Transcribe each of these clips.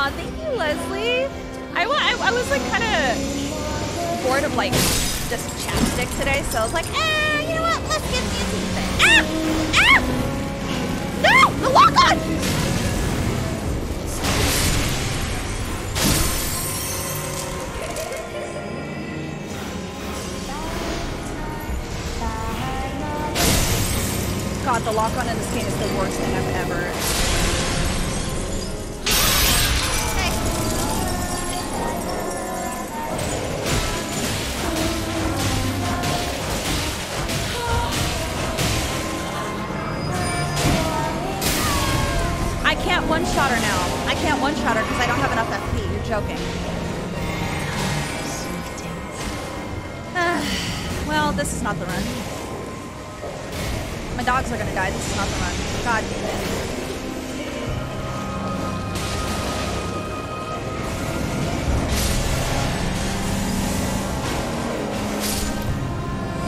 Aw, thank you, Leslie. I, I, I was like kind of bored of like just chapstick today, so I was like, eh, you know what? Let's get music then. Ah! Ah! No! The lock on! God, the lock on in this game is the worst thing I've ever one-shot her now. I can't one-shot her because I don't have enough FP. You're joking. well, this is not the run. My dogs are gonna die. This is not the run. God damn it.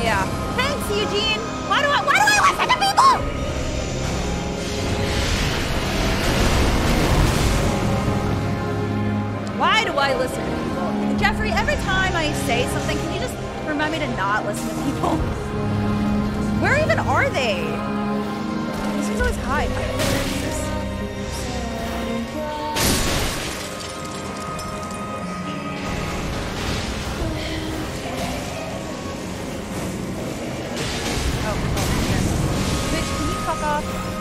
Yeah. Thanks, Eugene. Why do I Why do I listen to people? Jeffrey, every time I say something, can you just remind me to not listen to people? Where even are they? These things always hide. Oh, oh, Bitch, can you fuck off?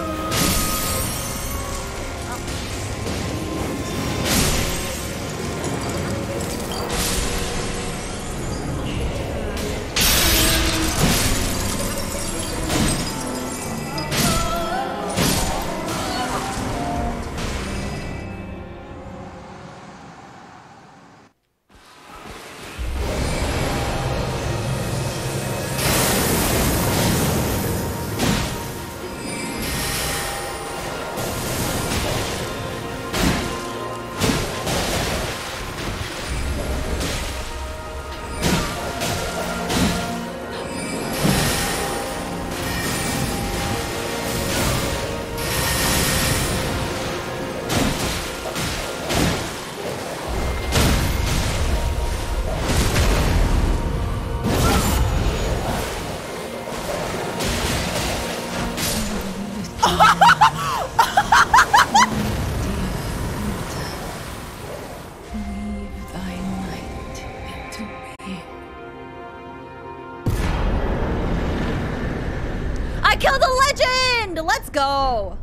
Go.